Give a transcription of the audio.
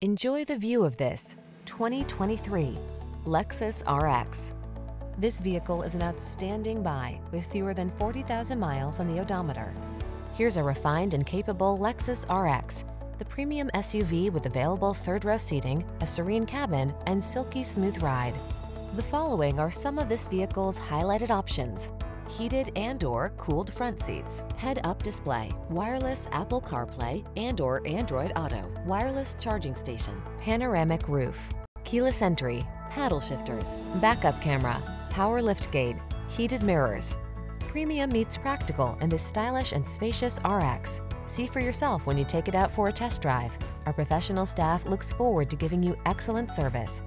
Enjoy the view of this 2023 Lexus RX. This vehicle is an outstanding buy with fewer than 40,000 miles on the odometer. Here's a refined and capable Lexus RX, the premium SUV with available third-row seating, a serene cabin, and silky smooth ride. The following are some of this vehicle's highlighted options. Heated and or cooled front seats, head-up display, wireless Apple CarPlay and or Android Auto, wireless charging station, panoramic roof, keyless entry, paddle shifters, backup camera, power liftgate, heated mirrors. Premium meets practical in this stylish and spacious RX. See for yourself when you take it out for a test drive. Our professional staff looks forward to giving you excellent service.